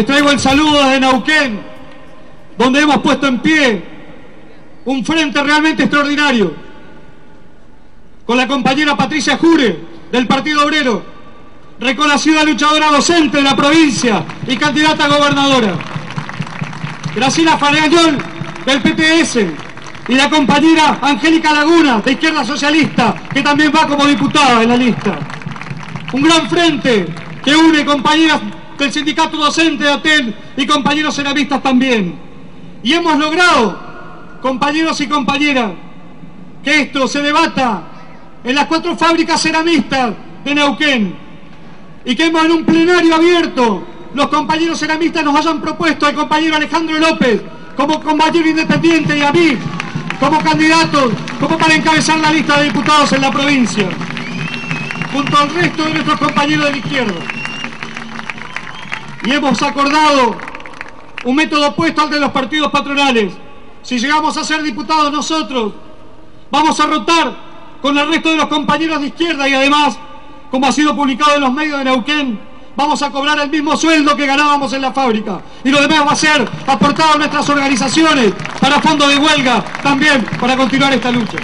Les traigo el saludo desde Neuquén, donde hemos puesto en pie un frente realmente extraordinario, con la compañera Patricia Jure, del Partido Obrero, reconocida luchadora docente de la provincia y candidata a gobernadora. Graciela Farañol, del PTS, y la compañera Angélica Laguna, de Izquierda Socialista, que también va como diputada en la lista. Un gran frente que une compañeras del sindicato docente de ATEL y compañeros ceramistas también. Y hemos logrado, compañeros y compañeras, que esto se debata en las cuatro fábricas ceramistas de Neuquén y que hemos en un plenario abierto los compañeros ceramistas nos hayan propuesto al compañero Alejandro López como compañero independiente y a mí como candidato, como para encabezar la lista de diputados en la provincia, junto al resto de nuestros compañeros de la izquierda. Y hemos acordado un método opuesto al de los partidos patronales. Si llegamos a ser diputados nosotros, vamos a rotar con el resto de los compañeros de izquierda y además, como ha sido publicado en los medios de Neuquén, vamos a cobrar el mismo sueldo que ganábamos en la fábrica. Y lo demás va a ser aportado a nuestras organizaciones para fondo de huelga, también para continuar esta lucha.